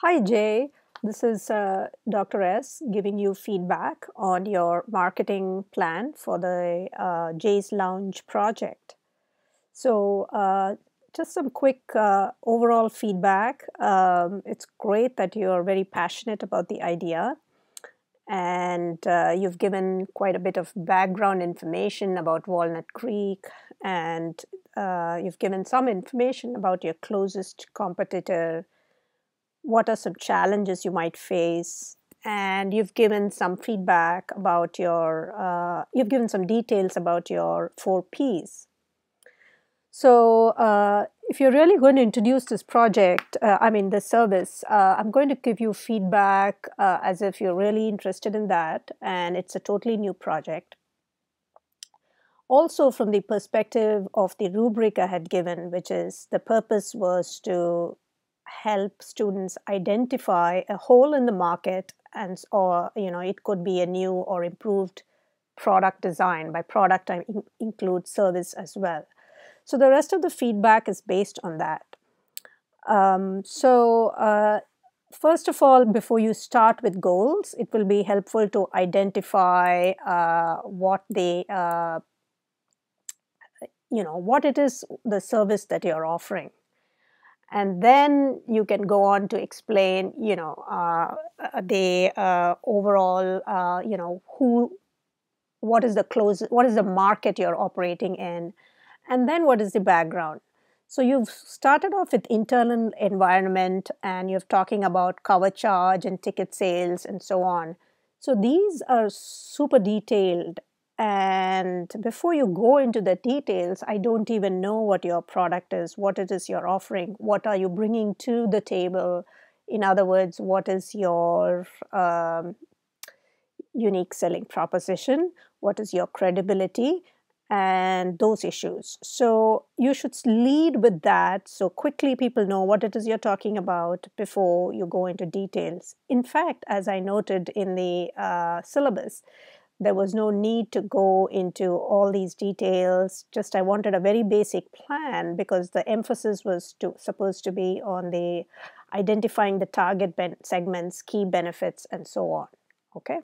Hi, Jay. This is uh, Dr. S giving you feedback on your marketing plan for the uh, Jay's Lounge project. So, uh, just some quick uh, overall feedback. Um, it's great that you're very passionate about the idea and uh, you've given quite a bit of background information about Walnut Creek and uh, you've given some information about your closest competitor what are some challenges you might face? And you've given some feedback about your uh, you've given some details about your four p's. So uh, if you're really going to introduce this project uh, i mean this service uh, i'm going to give you feedback uh, as if you're really interested in that and it's a totally new project. Also from the perspective of the rubric i had given which is the purpose was to help students identify a hole in the market and or you know it could be a new or improved product design. By product i in- include service as well. So the rest of the feedback is based on that. Um, so uh, first of all before you start with goals it will be helpful to identify uh, what the uh, you know what it is the service that you're offering and then you can go on to explain you know uh, uh, the uh, overall uh, you know who what is the close what is the market you're operating in and then what is the background. So you've started off with internal environment and you're talking about cover charge and ticket sales and so on. So these are super detailed and before you go into the details, I don't even know what your product is, what it is you're offering, what are you bringing to the table. In other words, what is your um, unique selling proposition? What is your credibility? And those issues. So you should lead with that so quickly people know what it is you're talking about before you go into details. In fact, as I noted in the uh, syllabus, there was no need to go into all these details. Just i wanted a very basic plan because the emphasis was to, supposed to be on the identifying the target segments key benefits and so on. Okay